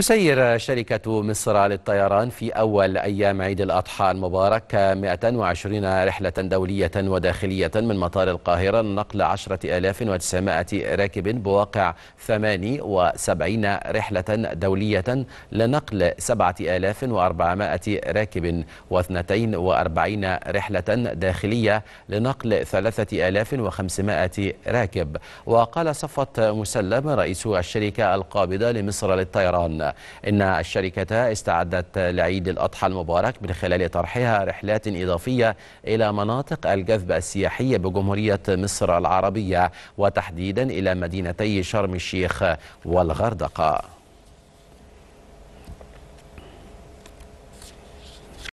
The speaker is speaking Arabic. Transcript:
تسير شركة مصر للطيران في أول أيام عيد الأضحى المبارك 120 رحلة دولية وداخلية من مطار القاهرة نقل 10900 راكب بواقع 78 رحلة دولية لنقل 7400 راكب و42 رحلة داخلية لنقل 3500 راكب. وقال صفت مسلم رئيس الشركة القابضة لمصر للطيران إن الشركة استعدت لعيد الأضحى المبارك من خلال طرحها رحلات إضافية إلى مناطق الجذب السياحي بجمهورية مصر العربية وتحديدا إلى مدينتي شرم الشيخ والغردقة.